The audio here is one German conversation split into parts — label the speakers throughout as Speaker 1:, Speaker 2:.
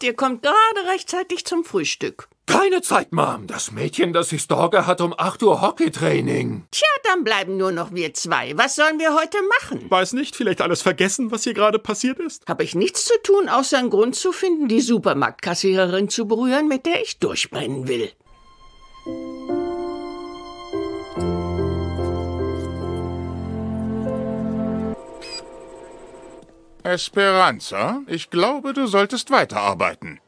Speaker 1: gut, ihr kommt gerade rechtzeitig zum Frühstück.
Speaker 2: Keine Zeit, Mom. Das Mädchen, das ich stalke, hat um 8 Uhr Hockeytraining.
Speaker 1: Tja, dann bleiben nur noch wir zwei. Was sollen wir heute machen?
Speaker 3: Weiß nicht, vielleicht alles vergessen, was hier gerade passiert ist?
Speaker 1: Habe ich nichts zu tun, außer einen Grund zu finden, die Supermarktkassiererin zu berühren, mit der ich durchbrennen will.
Speaker 4: Esperanza, ich glaube, du solltest weiterarbeiten.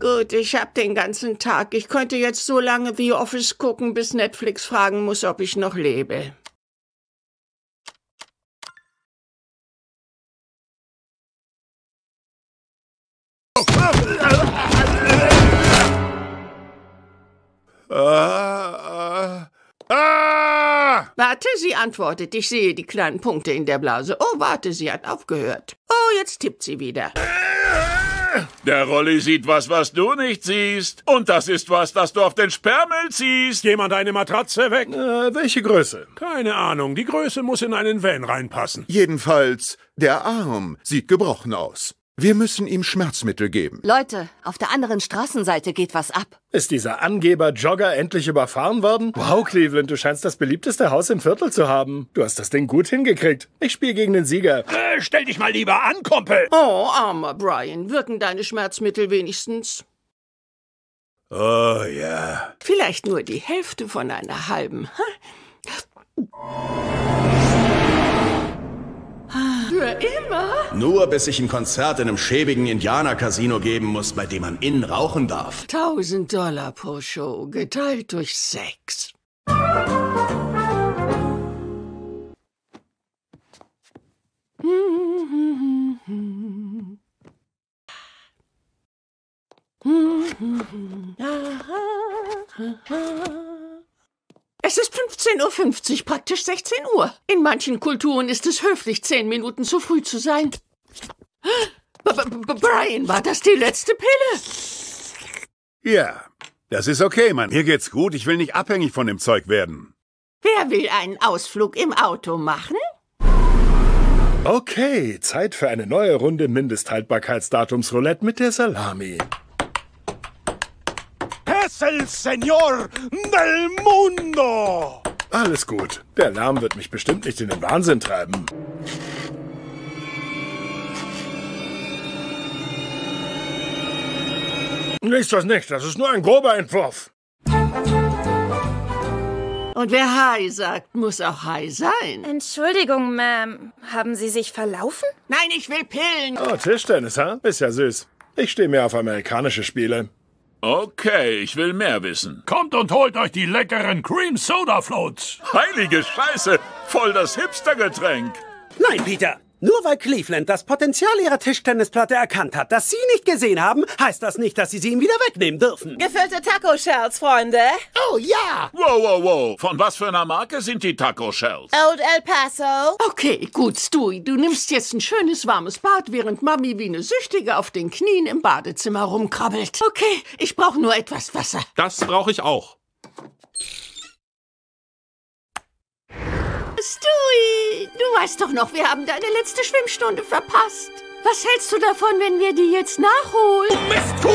Speaker 1: Gut, ich hab den ganzen Tag. Ich könnte jetzt so lange The Office gucken, bis Netflix fragen muss, ob ich noch lebe. Warte, sie antwortet. Ich sehe die kleinen Punkte in der Blase. Oh, warte, sie hat aufgehört. Oh, jetzt tippt sie wieder.
Speaker 5: Der Rolli sieht was, was du nicht siehst. Und das ist was, das du auf den Sperrmüll ziehst.
Speaker 6: Jemand eine Matratze weg?
Speaker 3: Äh, welche Größe?
Speaker 6: Keine Ahnung. Die Größe muss in einen Van reinpassen.
Speaker 4: Jedenfalls, der Arm sieht gebrochen aus. Wir müssen ihm Schmerzmittel geben.
Speaker 7: Leute, auf der anderen Straßenseite geht was ab.
Speaker 3: Ist dieser Angeber-Jogger endlich überfahren worden? Wow, Cleveland, du scheinst das beliebteste Haus im Viertel zu haben. Du hast das Ding gut hingekriegt. Ich spiele gegen den Sieger.
Speaker 6: Äh, stell dich mal lieber an, Kumpel.
Speaker 1: Oh, armer Brian. Wirken deine Schmerzmittel wenigstens?
Speaker 6: Oh ja.
Speaker 1: Vielleicht nur die Hälfte von einer halben. Für immer?
Speaker 8: Nur bis ich ein Konzert in einem schäbigen Indianer-Casino geben muss, bei dem man innen rauchen darf.
Speaker 1: 1000 Dollar pro Show, geteilt durch sechs. Es ist 15.50 Uhr, praktisch 16 Uhr. In manchen Kulturen ist es höflich, zehn Minuten zu früh zu sein. B -b -b Brian, war das die letzte Pille?
Speaker 9: Ja, das ist okay, Mann. Mir geht's gut. Ich will nicht abhängig von dem Zeug werden.
Speaker 1: Wer will einen Ausflug im Auto machen?
Speaker 3: Okay, Zeit für eine neue Runde Mindesthaltbarkeitsdatumsroulette mit der Salami.
Speaker 6: Es el Señor del Mundo!
Speaker 3: Alles gut. Der Lärm wird mich bestimmt nicht in den Wahnsinn treiben. Ist das nicht. Das ist nur ein grober Entwurf.
Speaker 1: Und wer Hi sagt, muss auch Hi sein.
Speaker 10: Entschuldigung, Ma'am. Haben Sie sich verlaufen?
Speaker 1: Nein, ich will Pillen.
Speaker 3: Oh, Tischtennis, ha? Ist ja süß. Ich stehe mehr auf amerikanische Spiele.
Speaker 5: Okay, ich will mehr wissen.
Speaker 6: Kommt und holt euch die leckeren Cream Soda Floats.
Speaker 5: Heilige Scheiße, voll das Hipstergetränk.
Speaker 11: Nein, Peter. Nur weil Cleveland das Potenzial ihrer Tischtennisplatte erkannt hat, das Sie nicht gesehen haben, heißt das nicht, dass Sie sie ihm wieder wegnehmen dürfen.
Speaker 12: Gefüllte Taco-Shells, Freunde.
Speaker 11: Oh ja!
Speaker 5: Wow, wow, wow. Von was für einer Marke sind die Taco Shells?
Speaker 12: Old El Paso.
Speaker 1: Okay, gut, Stewie, du nimmst jetzt ein schönes warmes Bad, während Mami wie eine Süchtige auf den Knien im Badezimmer rumkrabbelt. Okay, ich brauche nur etwas Wasser.
Speaker 3: Das brauche ich auch.
Speaker 1: Stewie, du weißt doch noch, wir haben deine letzte Schwimmstunde verpasst. Was hältst du davon, wenn wir die jetzt nachholen?
Speaker 6: Mistkuh!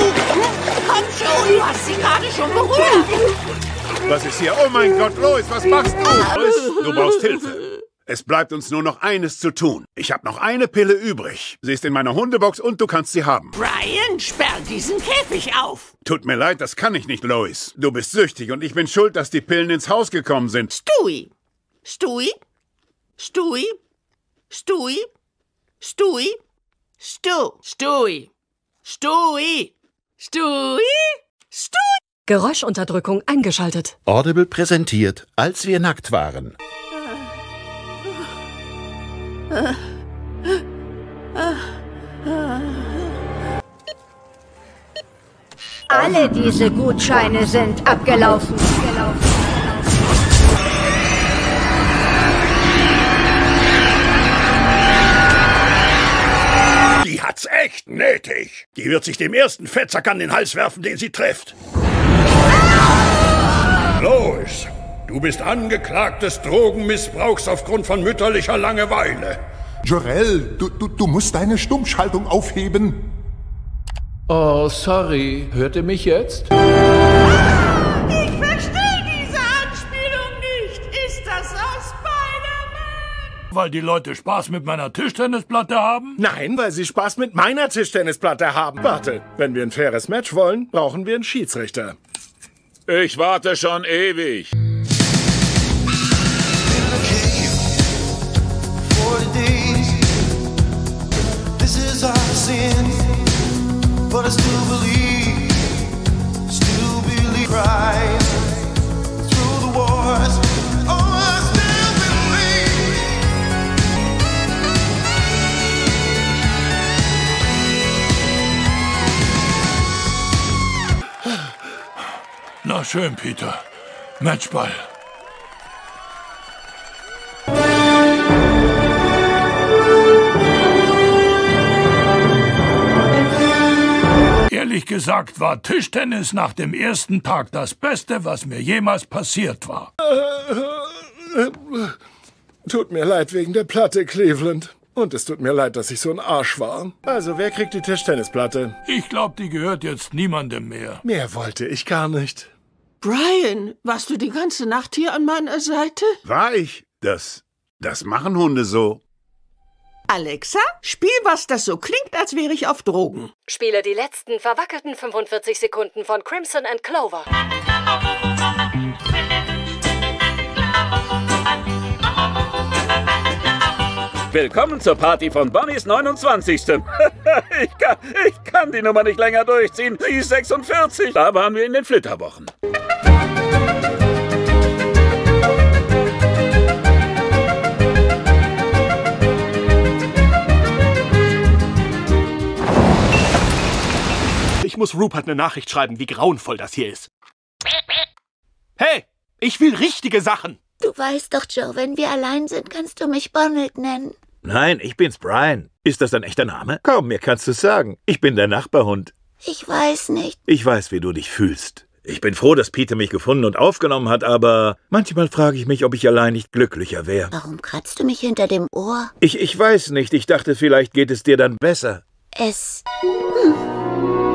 Speaker 1: Komm schon, du hast sie gerade schon berührt.
Speaker 9: Was ist hier? Oh mein Gott, Lois, was machst du? Lois, du brauchst Hilfe. Es bleibt uns nur noch eines zu tun. Ich habe noch eine Pille übrig. Sie ist in meiner Hundebox und du kannst sie haben.
Speaker 1: Brian, sperr diesen Käfig auf.
Speaker 9: Tut mir leid, das kann ich nicht, Lois. Du bist süchtig und ich bin schuld, dass die Pillen ins Haus gekommen sind.
Speaker 1: Stewie. Stewie? Stewie? Stewie? Stewie? Stu. Stewie. Stewie. Stewie? Stewie?
Speaker 13: Geräuschunterdrückung eingeschaltet.
Speaker 14: Audible präsentiert, als wir nackt waren.
Speaker 15: Alle diese Gutscheine sind abgelaufen.
Speaker 6: Hat's echt nötig. Die wird sich dem ersten Fettsack an den Hals werfen, den sie trifft. Lois,
Speaker 2: Du bist angeklagt des Drogenmissbrauchs aufgrund von mütterlicher Langeweile.
Speaker 4: Jorel, du, du, du musst deine Stummschaltung aufheben.
Speaker 16: Oh, sorry. Hört ihr mich jetzt?
Speaker 2: Weil die Leute Spaß mit meiner Tischtennisplatte haben?
Speaker 3: Nein, weil sie Spaß mit meiner Tischtennisplatte haben. Warte, wenn wir ein faires Match wollen, brauchen wir einen Schiedsrichter.
Speaker 5: Ich warte schon ewig.
Speaker 17: This is our sin, but I still believe,
Speaker 2: Schön, Peter. Matchball. Ehrlich gesagt war Tischtennis nach dem ersten Tag das Beste, was mir jemals passiert war.
Speaker 3: Tut mir leid wegen der Platte, Cleveland. Und es tut mir leid, dass ich so ein Arsch war. Also, wer kriegt die Tischtennisplatte?
Speaker 2: Ich glaube, die gehört jetzt niemandem mehr.
Speaker 3: Mehr wollte ich gar nicht.
Speaker 1: Brian, warst du die ganze Nacht hier an meiner Seite?
Speaker 9: War ich? Das, das machen Hunde so.
Speaker 1: Alexa, spiel was, das so klingt, als wäre ich auf Drogen.
Speaker 18: Spiele die letzten verwackelten 45 Sekunden von Crimson and Clover.
Speaker 5: Willkommen zur Party von Bonnys 29. ich, kann, ich kann die Nummer nicht länger durchziehen. Sie ist 46. Da waren wir in den Flitterwochen.
Speaker 19: Ich muss Rupert eine Nachricht schreiben, wie grauenvoll das hier ist. Hey, ich will richtige Sachen.
Speaker 20: Du weißt doch, Joe, wenn wir allein sind, kannst du mich Bonnet nennen.
Speaker 6: Nein, ich bin's, Brian. Ist das dein echter Name? Kaum, mir kannst du's sagen. Ich bin der Nachbarhund.
Speaker 20: Ich weiß nicht.
Speaker 6: Ich weiß, wie du dich fühlst. Ich bin froh, dass Peter mich gefunden und aufgenommen hat, aber manchmal frage ich mich, ob ich allein nicht glücklicher wäre.
Speaker 20: Warum kratzt du mich hinter dem Ohr?
Speaker 6: Ich, ich weiß nicht. Ich dachte, vielleicht geht es dir dann besser.
Speaker 20: Es.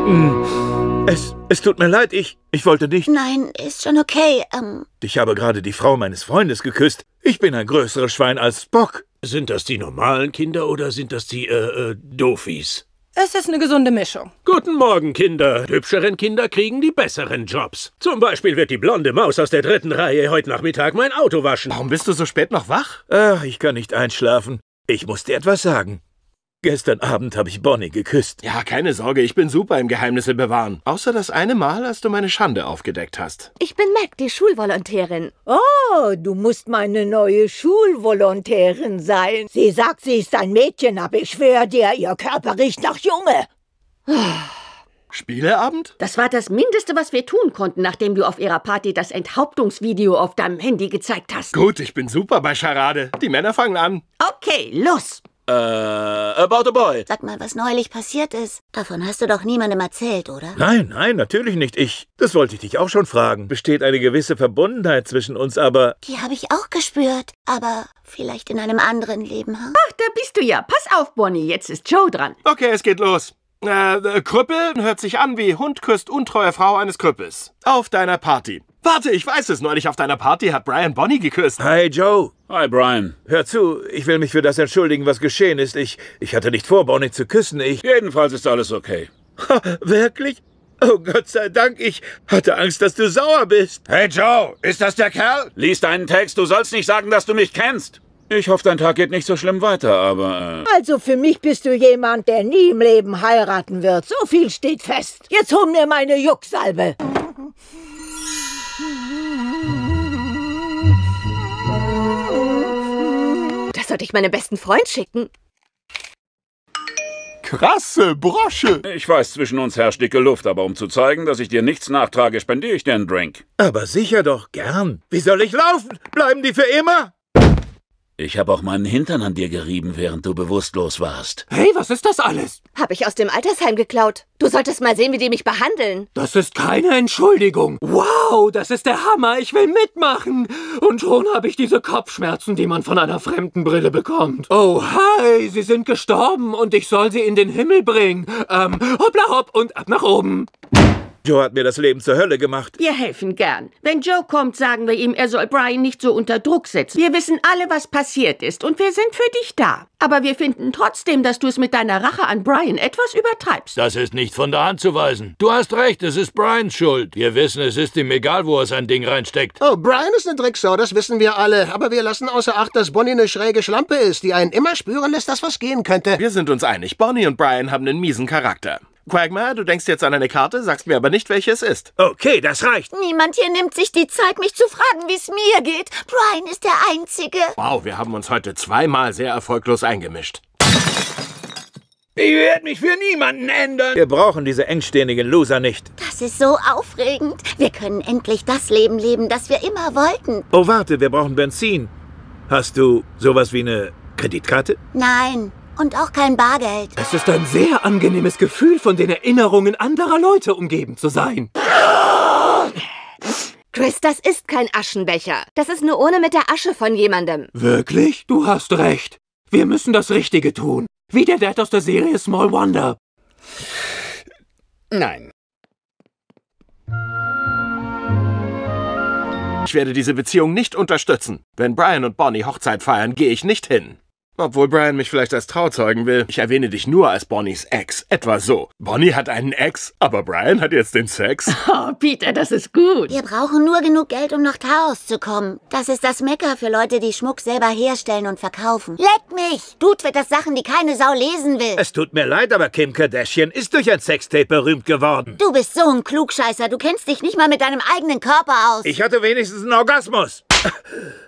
Speaker 6: Hm. Es, es tut mir leid, ich, ich wollte nicht.
Speaker 20: Nein, ist schon okay. Ähm,
Speaker 6: Ich habe gerade die Frau meines Freundes geküsst. Ich bin ein größeres Schwein als Spock.
Speaker 21: Sind das die normalen Kinder oder sind das die, äh, äh, Doofies?
Speaker 22: Es ist eine gesunde Mischung.
Speaker 21: Guten Morgen, Kinder. Hübscheren Kinder kriegen die besseren Jobs. Zum Beispiel wird die blonde Maus aus der dritten Reihe heute Nachmittag mein Auto waschen.
Speaker 3: Warum bist du so spät noch wach?
Speaker 6: Ach, ich kann nicht einschlafen. Ich muss dir etwas sagen. Gestern Abend habe ich Bonnie geküsst.
Speaker 3: Ja, keine Sorge, ich bin super im Geheimnisse bewahren. Außer das eine Mal, als du meine Schande aufgedeckt hast.
Speaker 7: Ich bin Mac, die Schulvolontärin.
Speaker 23: Oh, du musst meine neue Schulvolontärin sein. Sie sagt, sie ist ein Mädchen, aber ich schwöre dir, ihr Körper riecht nach Junge.
Speaker 3: Spieleabend?
Speaker 1: Das war das Mindeste, was wir tun konnten, nachdem du auf ihrer Party das Enthauptungsvideo auf deinem Handy gezeigt hast.
Speaker 3: Gut, ich bin super bei Charade. Die Männer fangen an.
Speaker 1: Okay, los.
Speaker 6: Äh, about a boy.
Speaker 20: sag mal, was neulich passiert ist. Davon hast du doch niemandem erzählt, oder?
Speaker 6: Nein, nein, natürlich nicht ich. Das wollte ich dich auch schon fragen. Besteht eine gewisse Verbundenheit zwischen uns, aber
Speaker 20: Die habe ich auch gespürt. Aber vielleicht in einem anderen Leben, ha?
Speaker 1: Ach, da bist du ja. Pass auf, Bonnie, jetzt ist Joe dran.
Speaker 3: Okay, es geht los. Äh, äh, Krüppel hört sich an wie Hund küsst untreue Frau eines Krüppels. Auf deiner Party. Warte, ich weiß es. Neulich auf deiner Party hat Brian Bonnie geküsst.
Speaker 6: Hi, Joe.
Speaker 5: Hi, Brian.
Speaker 6: Hör zu, ich will mich für das entschuldigen, was geschehen ist. Ich, ich hatte nicht vor, Bonnie zu küssen. Ich.
Speaker 5: Jedenfalls ist alles okay.
Speaker 6: Ha, wirklich? Oh Gott sei Dank, ich hatte Angst, dass du sauer bist.
Speaker 5: Hey, Joe, ist das der Kerl? Lies deinen Text, du sollst nicht sagen, dass du mich kennst. Ich hoffe, dein Tag geht nicht so schlimm weiter, aber... Äh
Speaker 23: Also für mich bist du jemand, der nie im Leben heiraten wird. So viel steht fest. Jetzt hol mir meine Jucksalbe.
Speaker 7: Das sollte ich meinem besten Freund schicken.
Speaker 4: Krasse Brosche.
Speaker 5: Ich weiß, zwischen uns herrscht dicke Luft, aber um zu zeigen, dass ich dir nichts nachtrage, spendiere ich dir einen Drink.
Speaker 6: Aber sicher doch, gern. Wie soll ich laufen? Bleiben die für immer?
Speaker 5: Ich habe auch meinen Hintern an dir gerieben, während du bewusstlos warst.
Speaker 2: Hey, was ist das alles?
Speaker 24: Hab ich aus dem Altersheim geklaut. Du solltest mal sehen, wie die mich behandeln.
Speaker 2: Das ist keine Entschuldigung. Wow, das ist der Hammer. Ich will mitmachen. Und schon habe ich diese Kopfschmerzen, die man von einer fremden Brille bekommt. Oh, hi, sie sind gestorben und ich soll sie in den Himmel bringen. Ähm, hoppla hopp und ab nach oben.
Speaker 6: Joe hat mir das Leben zur Hölle gemacht.
Speaker 1: Wir helfen gern. Wenn Joe kommt, sagen wir ihm, er soll Brian nicht so unter Druck setzen. Wir wissen alle, was passiert ist und wir sind für dich da. Aber wir finden trotzdem, dass du es mit deiner Rache an Brian etwas übertreibst.
Speaker 25: Das ist nicht von der Hand zu weisen. Du hast recht, es ist Brians Schuld. Wir wissen, es ist ihm egal, wo er sein Ding reinsteckt.
Speaker 8: Oh, Brian ist eine Drecksau, das wissen wir alle. Aber wir lassen außer Acht, dass Bonnie eine schräge Schlampe ist, die einen immer spüren lässt, dass was gehen könnte.
Speaker 26: Wir sind uns einig, Bonnie und Brian haben einen miesen Charakter. Quagmire, du denkst jetzt an eine Karte, sagst mir aber nicht, welche es ist.
Speaker 6: Okay, das reicht.
Speaker 20: Niemand hier nimmt sich die Zeit, mich zu fragen, wie es mir geht. Brian ist der Einzige.
Speaker 26: Wow, wir haben uns heute zweimal sehr erfolglos eingemischt.
Speaker 6: Ich werde mich für niemanden ändern. Wir brauchen diese engstirnigen Loser nicht.
Speaker 20: Das ist so aufregend. Wir können endlich das Leben leben, das wir immer wollten.
Speaker 6: Oh, warte, wir brauchen Benzin. Hast du sowas wie eine Kreditkarte?
Speaker 20: Nein. Und auch kein Bargeld.
Speaker 2: Es ist ein sehr angenehmes Gefühl, von den Erinnerungen anderer Leute umgeben zu sein.
Speaker 24: Chris, das ist kein Aschenbecher. Das ist eine Urne mit der Asche von jemandem.
Speaker 2: Wirklich? Du hast recht. Wir müssen das Richtige tun. Wie der Dad aus der Serie Small Wonder.
Speaker 26: Nein. Ich werde diese Beziehung nicht unterstützen. Wenn Brian und Bonnie Hochzeit feiern, gehe ich nicht hin. Obwohl Brian mich vielleicht als Trauzeugen will. Ich erwähne dich nur als Bonnies Ex. Etwa so. Bonnie hat einen Ex, aber Brian hat jetzt den Sex.
Speaker 1: Oh, Peter, das ist gut.
Speaker 20: Wir brauchen nur genug Geld, um nach Chaos zu kommen. Das ist das Mecker für Leute, die Schmuck selber herstellen und verkaufen. Leck mich! Du twitterst Sachen, die keine Sau lesen will.
Speaker 6: Es tut mir leid, aber Kim Kardashian ist durch ein Sextape berühmt geworden.
Speaker 20: Du bist so ein Klugscheißer. Du kennst dich nicht mal mit deinem eigenen Körper aus.
Speaker 6: Ich hatte wenigstens einen Orgasmus.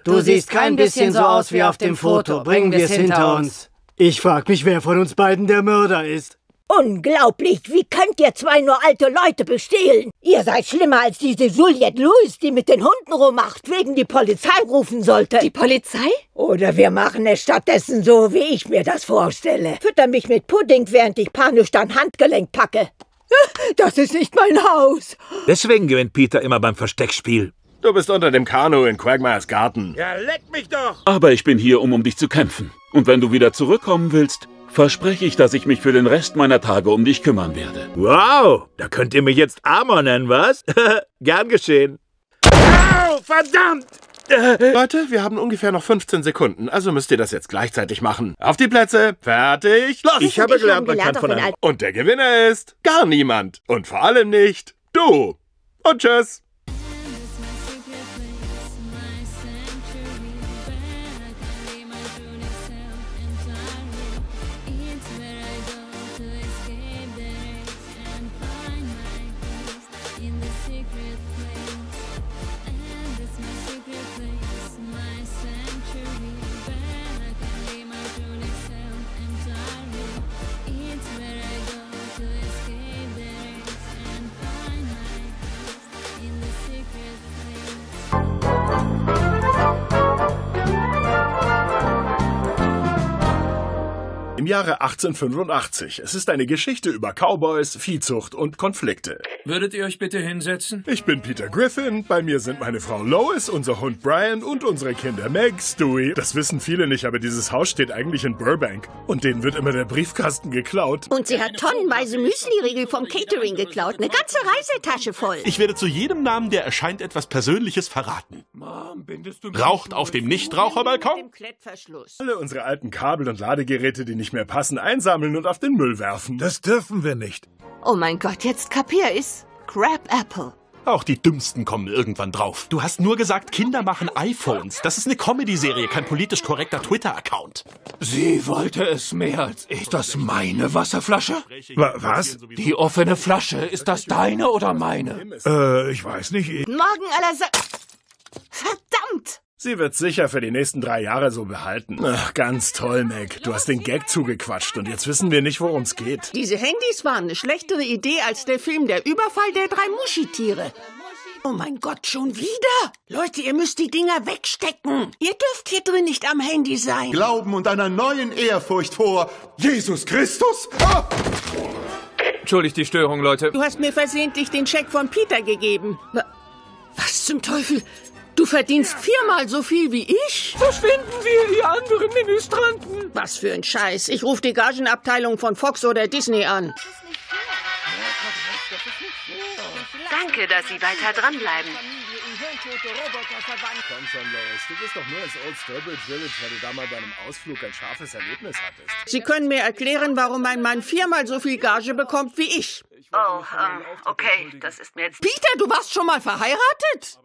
Speaker 11: Du siehst kein bisschen so aus wie auf dem Foto. Bringen wir es hinter uns. Ich frag mich, wer von uns beiden der Mörder ist.
Speaker 23: Unglaublich, wie könnt ihr zwei nur alte Leute bestehlen? Ihr seid schlimmer als diese Juliette Lewis, die mit den Hunden rummacht, wegen die Polizei rufen sollte.
Speaker 24: Die Polizei?
Speaker 23: Oder wir machen es stattdessen so, wie ich mir das vorstelle. Fütter mich mit Pudding, während ich panisch dein Handgelenk packe. Das ist nicht mein Haus.
Speaker 6: Deswegen gewinnt Peter immer beim Versteckspiel.
Speaker 26: Du bist unter dem Kanu in Quagmires Garten.
Speaker 6: Ja, leck mich doch!
Speaker 5: Aber ich bin hier, um um dich zu kämpfen. Und wenn du wieder zurückkommen willst, verspreche ich, dass ich mich für den Rest meiner Tage um dich kümmern werde.
Speaker 6: Wow, da könnt ihr mich jetzt Amor nennen, was? Gern geschehen. Au, verdammt!
Speaker 26: Leute, wir haben ungefähr noch 15 Sekunden, also müsst ihr das jetzt gleichzeitig machen. Auf die Plätze, fertig, los!
Speaker 6: Ich habe gelernt, man kann von einem...
Speaker 26: Und der Gewinner ist gar niemand. Und vor allem nicht du. Und tschüss.
Speaker 3: Jahre 1885. Es ist eine Geschichte über Cowboys, Viehzucht und Konflikte.
Speaker 25: Würdet ihr euch bitte hinsetzen?
Speaker 3: Ich bin Peter Griffin, bei mir sind meine Frau Lois, unser Hund Brian und unsere Kinder Meg, Stewie. Das wissen viele nicht, aber dieses Haus steht eigentlich in Burbank. Und denen wird immer der Briefkasten geklaut.
Speaker 1: Und sie hat tonnenweise Müsli-Riegel vom Catering geklaut. Eine ganze Reisetasche voll.
Speaker 19: Ich werde zu jedem Namen, der erscheint, etwas Persönliches verraten.
Speaker 2: Mom, bindest du
Speaker 19: Raucht auf dem Nichtraucherbalkon?
Speaker 3: Alle unsere alten Kabel und Ladegeräte, die nicht mehr passen, einsammeln und auf den Müll werfen.
Speaker 27: Das dürfen wir nicht.
Speaker 28: Oh mein Gott, jetzt kapier ich's. Crab Apple.
Speaker 19: Auch die Dümmsten kommen irgendwann drauf. Du hast nur gesagt, Kinder machen iPhones. Das ist eine Comedy-Serie, kein politisch korrekter Twitter-Account.
Speaker 7: Sie wollte es mehr als ich. Ist das meine Wasserflasche?
Speaker 27: Wa was?
Speaker 7: Die offene Flasche. Ist das deine oder meine?
Speaker 27: Äh, ich weiß nicht. Ich
Speaker 28: Morgen allerseits. Verdammt!
Speaker 3: Sie wird sicher für die nächsten drei Jahre so behalten. Ach, ganz toll, Meg. Du hast den Gag zugequatscht und jetzt wissen wir nicht, worum es geht.
Speaker 1: Diese Handys waren eine schlechtere Idee als der Film Der Überfall der drei Muschitiere. Oh mein Gott, schon wieder? Leute, ihr müsst die Dinger wegstecken. Ihr dürft hier drin nicht am Handy sein.
Speaker 27: Glauben und einer neuen Ehrfurcht vor Jesus Christus? Ah!
Speaker 2: Entschuldigt die Störung, Leute.
Speaker 1: Du hast mir versehentlich den Scheck von Peter gegeben. Wa- Was zum Teufel? Du verdienst viermal so viel wie ich?
Speaker 2: Verschwinden wir, ihr anderen Ministranten!
Speaker 1: Was für ein Scheiß. Ich rufe die Gagenabteilung von Fox oder Disney an.
Speaker 18: Danke, dass Sie weiter dranbleiben.
Speaker 3: Komm schon, Lois. Du bist doch nur ins Old Sturbridge Village, weil du da mal bei einem Ausflug ein scharfes Erlebnis hattest.
Speaker 1: Sie können mir erklären, warum mein Mann viermal so viel Gage bekommt wie ich.
Speaker 18: Oh, ähm, okay, das ist mir jetzt...
Speaker 1: Peter, du warst schon mal verheiratet?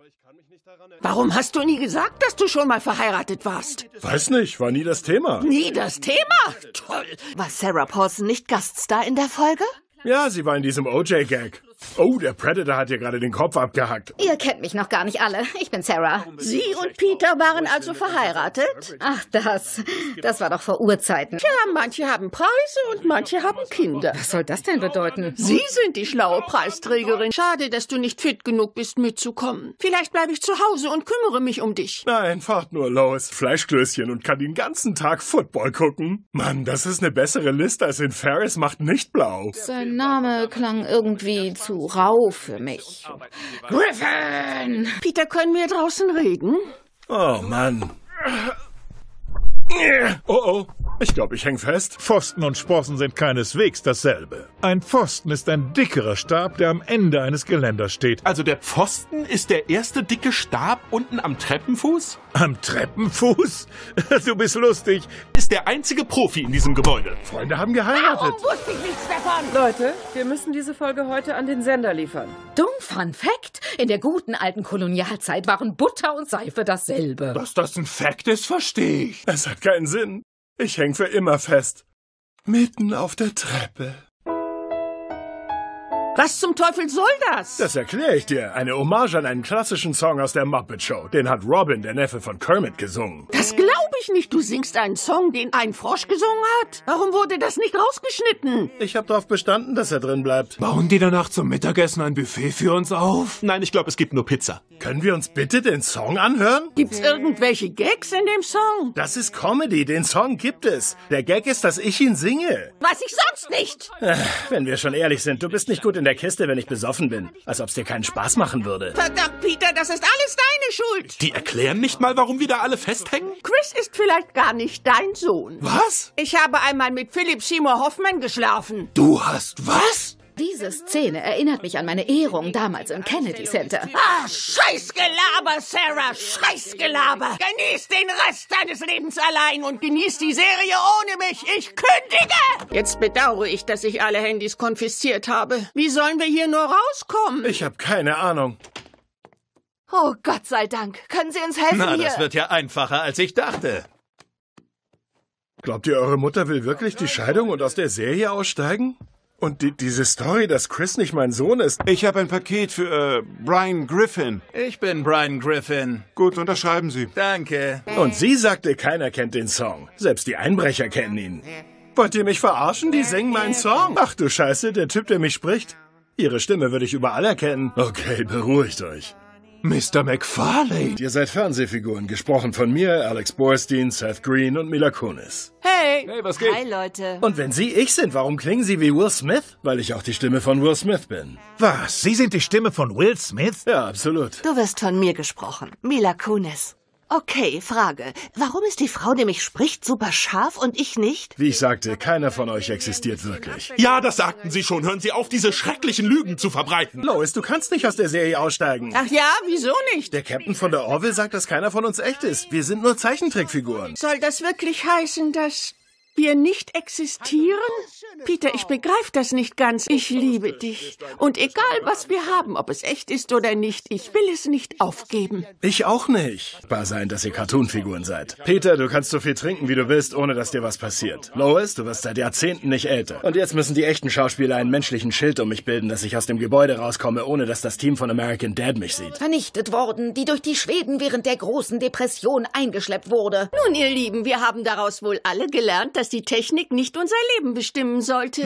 Speaker 1: Warum hast du nie gesagt, dass du schon mal verheiratet warst?
Speaker 3: Weiß nicht, war nie das Thema.
Speaker 1: Nie das Thema? Toll.
Speaker 28: War Sarah Paulson nicht Gaststar in der Folge?
Speaker 3: Ja, sie war in diesem OJ-Gag. Oh, der Predator hat ihr gerade den Kopf abgehackt.
Speaker 24: Ihr kennt mich noch gar nicht alle. Ich bin Sarah.
Speaker 1: Sie und Peter waren also verheiratet?
Speaker 24: Ach, das. Das war doch vor Urzeiten.
Speaker 1: Tja, manche haben Preise und manche haben Kinder.
Speaker 24: Was soll das denn bedeuten?
Speaker 1: Sie sind die schlaue Preisträgerin. Schade, dass du nicht fit genug bist, mitzukommen. Vielleicht bleibe ich zu Hause und kümmere mich um dich.
Speaker 3: Nein, fahrt nur Lois. Fleischklößchen und kann den ganzen Tag Football gucken. Mann, das ist eine bessere Liste als in Ferris macht nicht blau.
Speaker 24: Sein Name klang irgendwie zu rau für mich. Griffin!
Speaker 1: Peter, können wir draußen reden?
Speaker 3: Oh Mann. Oh oh, ich glaube, ich häng fest.
Speaker 9: Pfosten und Sprossen sind keineswegs dasselbe. Ein Pfosten ist ein dickerer Stab, der am Ende eines Geländers steht.
Speaker 19: Also der Pfosten ist der erste dicke Stab unten am Treppenfuß?
Speaker 9: Am Treppenfuß? Du bist lustig.
Speaker 19: Ist der einzige Profi in diesem Gebäude.
Speaker 3: Freunde haben geheiratet.
Speaker 1: wusste ich nicht, Stefan?
Speaker 10: Leute, wir müssen diese Folge heute an den Sender liefern.
Speaker 24: Dumm Fun Fact: In der guten alten Kolonialzeit waren Butter und Seife dasselbe.
Speaker 7: Dass das ein Fact ist, verstehe ich.
Speaker 3: Es hat keinen Sinn. Ich häng für immer fest. Mitten auf der Treppe.
Speaker 1: Was zum Teufel soll das?
Speaker 3: Das erkläre ich dir. Eine Hommage an einen klassischen Song aus der Muppet Show. Den hat Robin, der Neffe von Kermit, gesungen.
Speaker 1: Das glaube ich nicht. Du singst einen Song, den ein Frosch gesungen hat. Warum wurde das nicht rausgeschnitten?
Speaker 3: Ich habe darauf bestanden, dass er drin bleibt.
Speaker 7: Bauen die danach zum Mittagessen ein Buffet für uns auf?
Speaker 19: Nein, ich glaube, es gibt nur Pizza.
Speaker 3: Können wir uns bitte den Song anhören?
Speaker 1: Gibt's irgendwelche Gags in dem Song?
Speaker 3: Das ist Comedy. Den Song gibt es. Der Gag ist, dass ich ihn singe.
Speaker 1: Was ich sonst nicht.
Speaker 3: Äh, Wenn wir schon ehrlich sind, du bist nicht gut in der Kiste, wenn ich besoffen bin. Als ob es dir keinen Spaß machen würde.
Speaker 1: Verdammt, Peter, das ist alles deine Schuld.
Speaker 19: Die erklären nicht mal, warum wir da alle festhängen?
Speaker 1: Chris ist vielleicht gar nicht dein Sohn.
Speaker 7: Was?
Speaker 1: Ich habe einmal mit Philip Seymour Hoffman geschlafen.
Speaker 7: Du hast was?
Speaker 24: Diese Szene erinnert mich an meine Ehrung damals im Kennedy Center.
Speaker 1: Ah, Scheißgelaber, Sarah, Scheißgelaber. Genieß den Rest deines Lebens allein und genieß die Serie ohne mich. Ich kündige. Jetzt bedauere ich, dass ich alle Handys konfisziert habe. Wie sollen wir hier nur rauskommen?
Speaker 3: Ich habe keine Ahnung.
Speaker 28: Oh Gott sei Dank. Können Sie uns helfen
Speaker 6: Na,
Speaker 28: hier?
Speaker 6: das wird ja einfacher, als ich dachte.
Speaker 3: Glaubt ihr, eure Mutter will wirklich die Scheidung und aus der Serie aussteigen? Und die, diese Story, dass Chris nicht mein Sohn ist.
Speaker 7: Ich habe ein Paket für äh, Brian Griffin.
Speaker 6: Ich bin Brian Griffin.
Speaker 7: Gut, unterschreiben Sie.
Speaker 6: Danke.
Speaker 3: Und sie sagte, keiner kennt den Song. Selbst die Einbrecher kennen ihn. Wollt ihr mich verarschen? Die singen meinen Song. Ach du Scheiße, der Typ, der mich spricht. Ihre Stimme würde ich überall erkennen. Okay, beruhigt euch.
Speaker 7: Mr. McFarlane.
Speaker 3: Ihr seid Fernsehfiguren, gesprochen von mir, Alex Borstein, Seth Green und Mila Kunis.
Speaker 1: Hey.
Speaker 7: Hey, was geht?
Speaker 28: Hi, Leute.
Speaker 3: Und wenn Sie ich sind, warum klingen Sie wie Will Smith? Weil ich auch die Stimme von Will Smith bin.
Speaker 29: Was? Sie sind die Stimme von Will Smith?
Speaker 3: Ja, absolut.
Speaker 28: Du wirst von mir gesprochen. Mila Kunis. Okay, Frage. Warum ist die Frau, die mich spricht, super scharf und ich nicht?
Speaker 3: Wie ich sagte, keiner von euch existiert wirklich.
Speaker 19: Ja, das sagten Sie schon. Hören Sie auf, diese schrecklichen Lügen zu verbreiten.
Speaker 3: Lois, du kannst nicht aus der Serie aussteigen.
Speaker 1: Ach ja, wieso nicht?
Speaker 3: Der Captain von der Orville sagt, dass keiner von uns echt ist. Wir sind nur Zeichentrickfiguren.
Speaker 1: Soll das wirklich heißen, dass wir nicht existieren? Peter, ich begreife das nicht ganz. Ich liebe dich. Und egal, was wir haben, ob es echt ist oder nicht, ich will es nicht aufgeben.
Speaker 3: Ich auch nicht. Wahr sein, dass ihr Cartoonfiguren seid. Peter, du kannst so viel trinken, wie du willst, ohne dass dir was passiert. Lois, du wirst seit Jahrzehnten nicht älter. Und jetzt müssen die echten Schauspieler einen menschlichen Schild um mich bilden, dass ich aus dem Gebäude rauskomme, ohne dass das Team von American Dad mich sieht.
Speaker 24: Vernichtet worden, die durch die Schweden während der großen Depression eingeschleppt wurde.
Speaker 1: Nun, ihr Lieben, wir haben daraus wohl alle gelernt, dass die Technik nicht unser Leben bestimmen sollte.